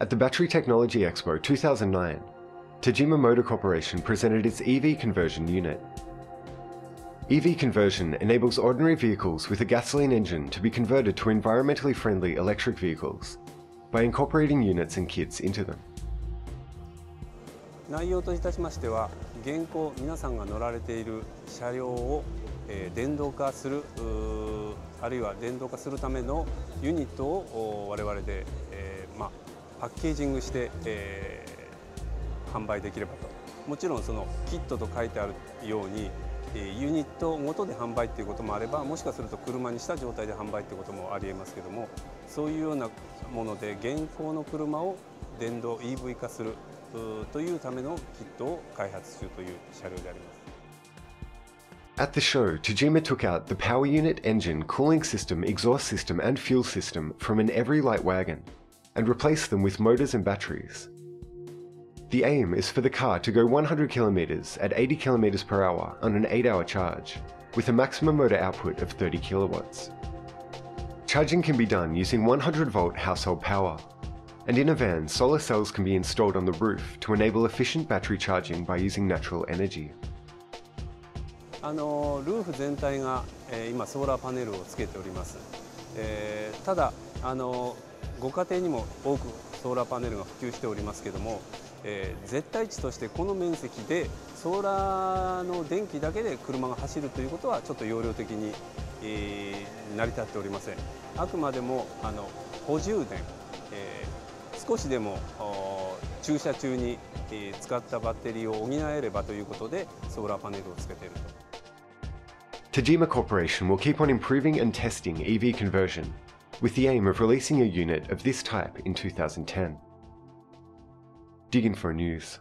At the Battery Technology Expo 2009, Tajima Motor Corporation presented its EV conversion unit. EV conversion enables ordinary vehicles with a gasoline engine to be converted to environmentally friendly electric vehicles by incorporating units and kits into them. 内容といたしましては現行皆さんが乗られている車両を、えー、電動化するあるいは電動化するためのユニットを我々で、えーまあ、 パッケージングして、えー、販売できればともちろんそのキットと書いてあるようにユニットごとで販売っていうこともあればもしかすると車にした状態で販売っていうこともありえますけどもそういうようなもので現行の車を電動 EV 化するというためのキットを開発中という車両であります。At the show, Tajima took out the power unit, engine, cooling system, exhaust system, and fuel system from an every light wagon and replaced them with motors and batteries. The aim is for the car to go 100 kilometers at 80 kilometers per hour on an 8 hour charge, with a maximum motor output of 30 kilowatts. Charging can be done using 100 volt household power, and in a van, solar cells can be installed on the roof to enable efficient battery charging by using natural energy. あのルーフ全体が、えー、今ソーラーパネルをつけております、えー、ただあの ご家庭にも多くソーラーパネルが普及しておりますけども、えー、絶対値としてこの面積でソーラーの電気だけで車が走るということはちょっと容量的に、えー、成り立っておりませんあくまでもあの補充電、えー、少しでも駐車中にえ使ったバッテリーを補えればということでソーラーパネルをつけていると。Tajima Corporation will keep on improving and testing EV conversion, with the aim of releasing a unit of this type in 2010. DigInfo News